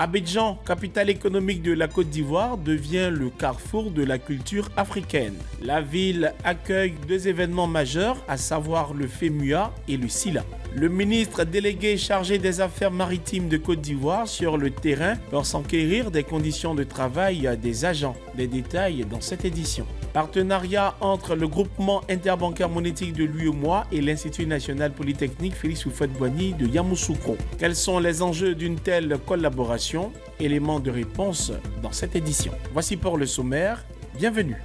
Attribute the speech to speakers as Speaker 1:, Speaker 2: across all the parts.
Speaker 1: Abidjan, capitale économique de la Côte d'Ivoire, devient le carrefour de la culture africaine. La ville accueille deux événements majeurs, à savoir le FEMUA et le SILA. Le ministre délégué chargé des affaires maritimes de Côte d'Ivoire sur le terrain pour s'enquérir des conditions de travail des agents. Des détails dans cette édition. Partenariat entre le groupement interbancaire monétique de l'UEMOA et l'Institut national polytechnique Félix Houphouët-Boigny de Yamoussoukro. Quels sont les enjeux d'une telle collaboration? Éléments de réponse dans cette édition. Voici pour le sommaire. Bienvenue.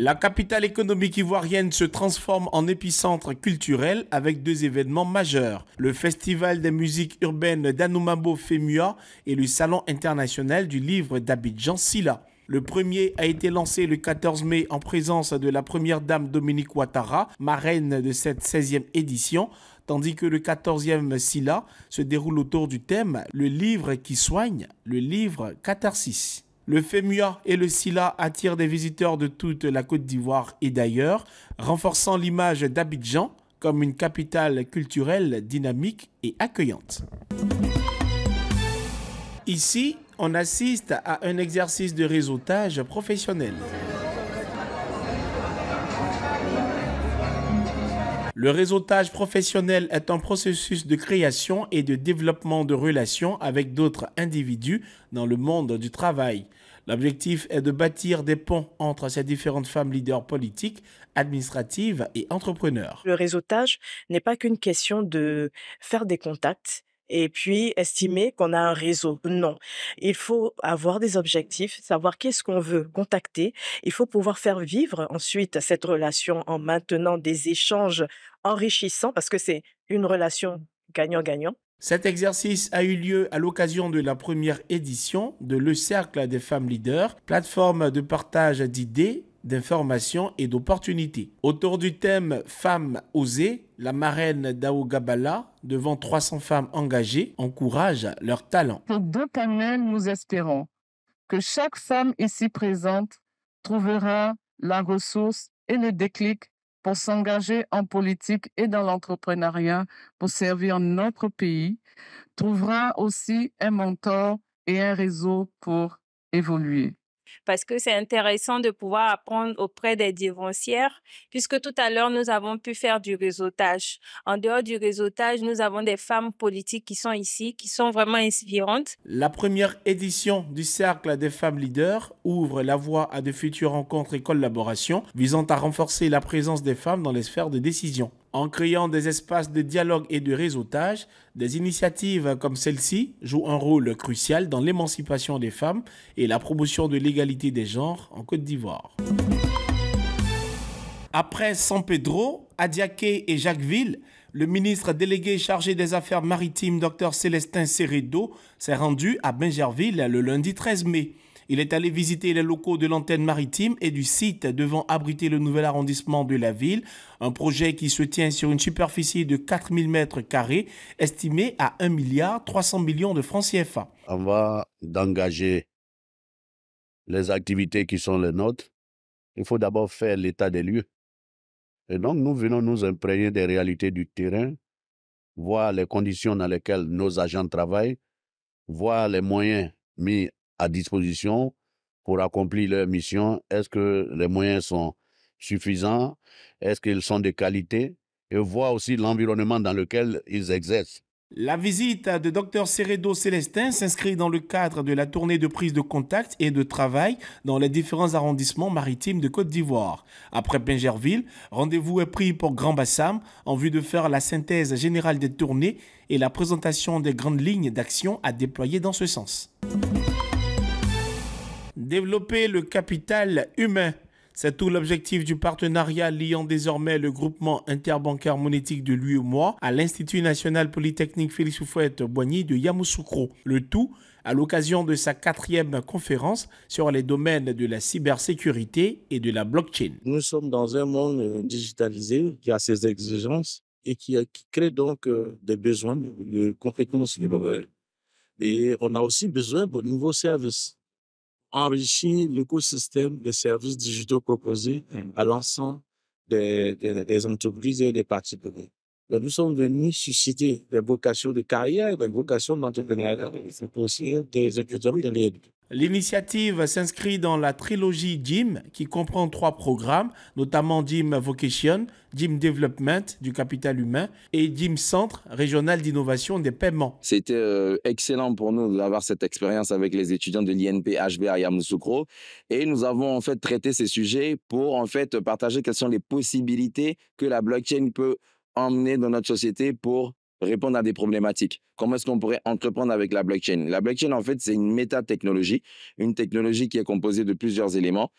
Speaker 1: La capitale économique ivoirienne se transforme en épicentre culturel avec deux événements majeurs. Le Festival des musiques urbaines d'Anoumabo Femua et le Salon international du livre d'Abidjan Silla. Le premier a été lancé le 14 mai en présence de la première dame Dominique Ouattara, marraine de cette 16e édition, tandis que le 14e Silla se déroule autour du thème Le livre qui soigne, le livre catharsis. Le FEMUA et le SILA attirent des visiteurs de toute la Côte d'Ivoire et d'ailleurs, renforçant l'image d'Abidjan comme une capitale culturelle dynamique et accueillante. Ici, on assiste à un exercice de réseautage professionnel. Le réseautage professionnel est un processus de création et de développement de relations avec d'autres individus dans le monde du travail. L'objectif est de bâtir des ponts entre ces différentes femmes leaders politiques, administratives et entrepreneurs.
Speaker 2: Le réseautage n'est pas qu'une question de faire des contacts et puis estimer qu'on a un réseau. Non, il faut avoir des objectifs, savoir qu'est-ce qu'on veut contacter. Il faut pouvoir faire vivre ensuite cette relation en maintenant des échanges enrichissants parce que c'est une relation gagnant-gagnant.
Speaker 1: Cet exercice a eu lieu à l'occasion de la première édition de Le Cercle des femmes leaders, plateforme de partage d'idées, d'informations et d'opportunités. Autour du thème Femmes osées, la marraine Gabala, devant 300 femmes engagées, encourage leur talent.
Speaker 3: Pour deux panels, nous espérons que chaque femme ici présente trouvera la ressource et le déclic pour s'engager en politique et dans l'entrepreneuriat pour servir notre pays, trouvera aussi un mentor et un réseau pour évoluer
Speaker 4: parce que c'est intéressant de pouvoir apprendre auprès des divorcières, puisque tout à l'heure, nous avons pu faire du réseautage. En dehors du réseautage, nous avons des femmes politiques qui sont ici, qui sont vraiment inspirantes.
Speaker 1: La première édition du Cercle des femmes leaders ouvre la voie à de futures rencontres et collaborations visant à renforcer la présence des femmes dans les sphères de décision. En créant des espaces de dialogue et de réseautage, des initiatives comme celle-ci jouent un rôle crucial dans l'émancipation des femmes et la promotion de l'égalité des genres en Côte d'Ivoire. Après San Pedro, Adiaké et Jacquesville, le ministre délégué chargé des Affaires maritimes, Dr Célestin Seredo, s'est rendu à Bingerville le lundi 13 mai. Il est allé visiter les locaux de l'antenne maritime et du site devant abriter le nouvel arrondissement de la ville, un projet qui se tient sur une superficie de 4000 mètres carrés, estimé à 1 milliard 300 millions de francs CFA.
Speaker 5: On va d'engager les activités qui sont les nôtres. Il faut d'abord faire l'état des lieux. Et donc, nous venons nous imprégner des réalités du terrain, voir les conditions dans lesquelles nos agents travaillent, voir les moyens mis à disposition pour accomplir leur mission Est-ce que les moyens sont suffisants? Est-ce qu'ils sont de qualité? Et voir aussi l'environnement dans lequel ils exercent.
Speaker 1: La visite de Dr Ceredo Célestin s'inscrit dans le cadre de la tournée de prise de contact et de travail dans les différents arrondissements maritimes de Côte d'Ivoire. Après Pingerville, rendez-vous est pris pour Grand Bassam en vue de faire la synthèse générale des tournées et la présentation des grandes lignes d'action à déployer dans ce sens. Développer le capital humain. C'est tout l'objectif du partenariat liant désormais le groupement interbancaire monétique de l'UEMOA à l'Institut national polytechnique Félix Houphouët-Boigny de Yamoussoukro. Le tout à l'occasion de sa quatrième conférence sur les domaines de la cybersécurité et de la blockchain.
Speaker 6: Nous sommes dans un monde digitalisé qui a ses exigences et qui, crée donc euh, des besoins de compétences nouvelles. Et on a aussi besoin de nouveaux services enrichir l'écosystème des services digitaux proposés à l'ensemble des, des, entreprises et des particuliers. nous sommes venus susciter des vocations de carrière, des vocations d'entrepreneuriat. C'est aussi des étudiants de l'aide.
Speaker 1: L'initiative s'inscrit dans la trilogie JIM qui comprend trois programmes, notamment JIM Vocation, JIM Development du capital humain et JIM Centre régional d'innovation des paiements.
Speaker 7: C'était euh, excellent pour nous d'avoir cette expérience avec les étudiants de l'INP HBA Yamoussoukro et nous avons en fait traité ces sujets pour en fait partager quelles sont les possibilités que la blockchain peut emmener dans notre société pour répondre à des problématiques. Comment est-ce qu'on pourrait entreprendre avec la blockchain? La blockchain, en fait, c'est une métatechnologie, une technologie qui est composée de plusieurs éléments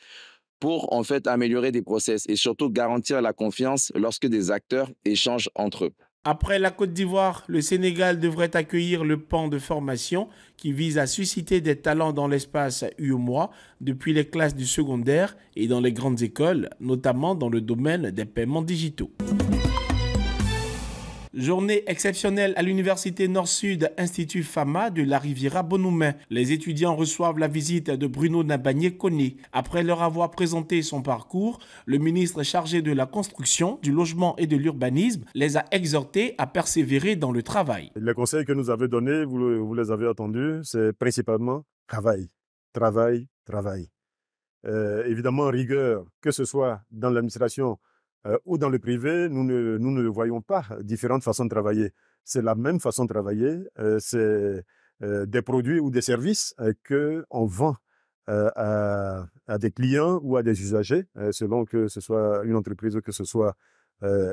Speaker 7: pour, en fait, améliorer des process et surtout garantir la confiance lorsque des acteurs échangent entre eux.
Speaker 1: Après la Côte d'Ivoire, le Sénégal devrait accueillir le pan de formation qui vise à susciter des talents dans l'espace UOMOA depuis les classes du secondaire et dans les grandes écoles, notamment dans le domaine des paiements digitaux. Journée exceptionnelle à l'Université Nord-Sud Institut FAMA de la Riviera Bonoumen. Les étudiants reçoivent la visite de Bruno Nabagné-Koné. Après leur avoir présenté son parcours, le ministre chargé de la construction, du logement et de l'urbanisme les a exhortés à persévérer dans le travail.
Speaker 8: Les conseils que nous avons donnés, vous, vous les avez entendus, c'est principalement travail, travail, travail. Euh, évidemment, rigueur, que ce soit dans l'administration euh, ou dans le privé, nous ne, nous ne voyons pas différentes façons de travailler. C'est la même façon de travailler, euh, c'est euh, des produits ou des services qu'on vend à, à, des clients ou à des usagers, selon que ce soit une entreprise ou que ce soit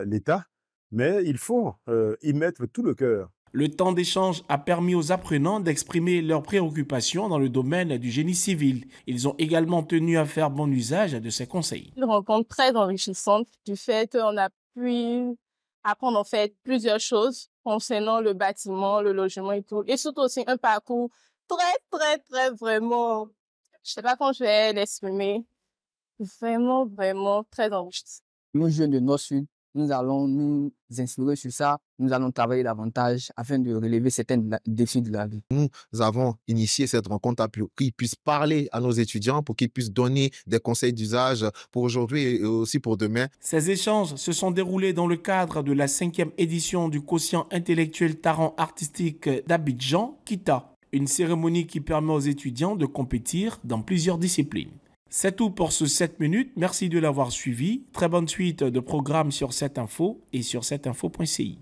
Speaker 8: l'État. Mais il faut y mettre tout le cœur.
Speaker 1: Le temps d'échange a permis aux apprenants d'exprimer leurs préoccupations dans le domaine du génie civil. Ils ont également tenu à faire bon usage de ces conseils.
Speaker 9: Une rencontre très enrichissante du fait qu'on a pu apprendre en fait plusieurs choses concernant le bâtiment, le logement et tout. Et surtout aussi un parcours très, très, très vraiment, je sais pas comment je vais l'exprimer, vraiment, vraiment très enrichissant.
Speaker 10: Nous, jeunes de Nord-Sud, nous allons nous inspirer sur ça. Nous allons travailler davantage afin de relever certains défis de la vie.
Speaker 11: Nous avons initié cette rencontre pour qu'ils puissent parler à nos étudiants, pour qu'ils puissent donner des conseils d'usage pour aujourd'hui et aussi pour demain.
Speaker 1: Ces échanges se sont déroulés dans le cadre de la cinquième édition du quotient intellectuel Tarant artistique d'Abidjan, Kita, une cérémonie qui permet aux étudiants de compétir dans plusieurs disciplines. C'est tout pour ce 7 minutes. Merci de l'avoir suivi. Très bonne suite de programmes sur cette info et sur cette info.ci.